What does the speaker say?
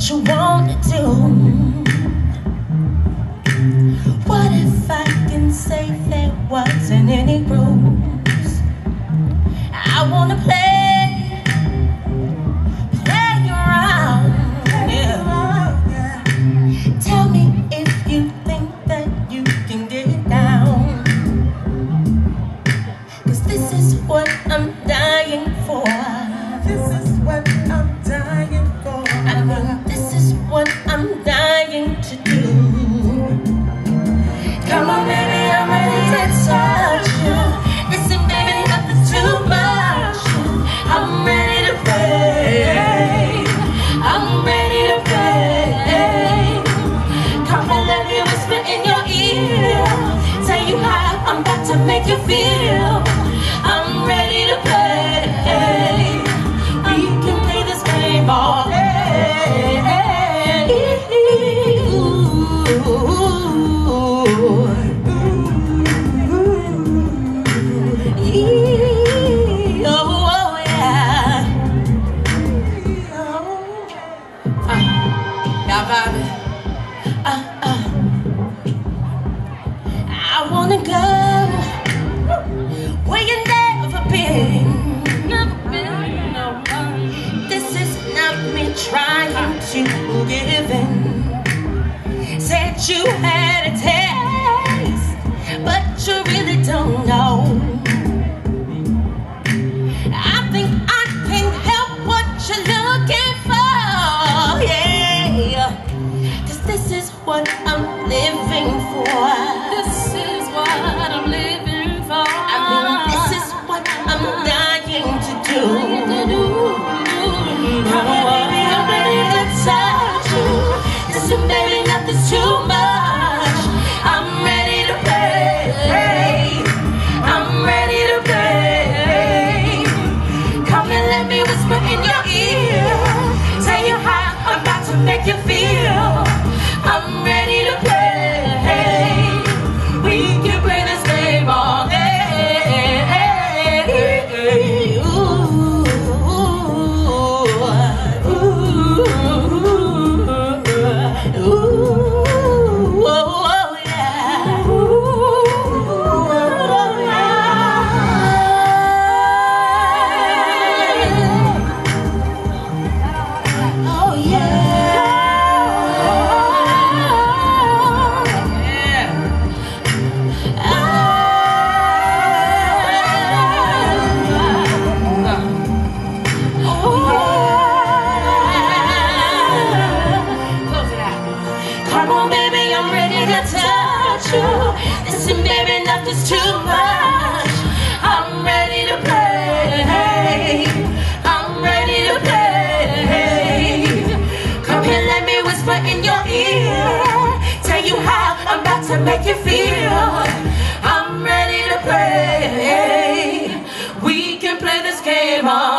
what you wanna do. What if I can say there wasn't any rules? I wanna play, play around. Yeah. Tell me if you think that you can get it down. Cause this is what I'm dying for. This is what I'm Come you had a taste, but you really don't know. I think I can help what you're looking for. This is what can touch you. This ain't baby, nothing's too much. I'm ready to play. I'm ready to play. Come here, let me whisper in your ear. Tell you how I'm about to make you feel. I'm ready to play. We can play this game on.